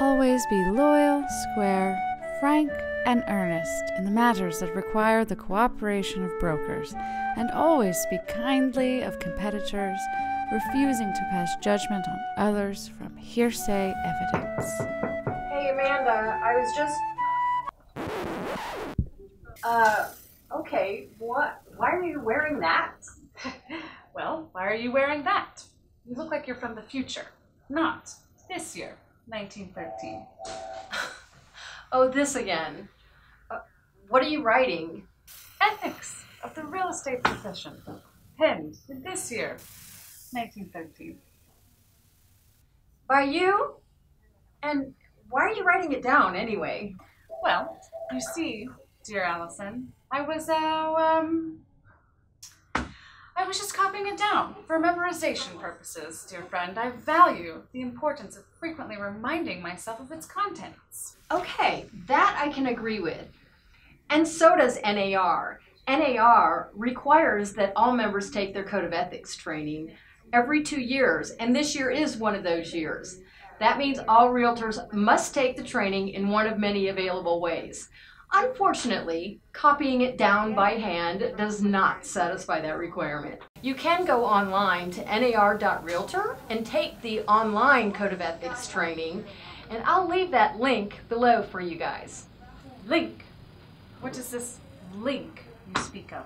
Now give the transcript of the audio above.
Always be loyal, square, frank, and earnest in the matters that require the cooperation of brokers, and always speak kindly of competitors, refusing to pass judgment on others from hearsay evidence. Hey Amanda, I was just. Uh, okay. What? Why are you wearing that? Well, why are you wearing that? You look like you're from the future. Not this year, 1913. Oh, this again. Uh, what are you writing? Ethics of the real estate profession. Penned this year, 1913. By you? And why are you writing it down anyway? Well, you see, dear Allison, I was, uh, um, I was just copying it down for memorization purposes, dear friend. I value the importance of frequently reminding myself of its contents. Okay, that I can agree with. And so does NAR. NAR requires that all members take their code of ethics training every two years, and this year is one of those years. That means all realtors must take the training in one of many available ways. Unfortunately, copying it down by hand does not satisfy that requirement. You can go online to nar.realtor and take the online Code of Ethics training, and I'll leave that link below for you guys. Link. What is this link you speak of?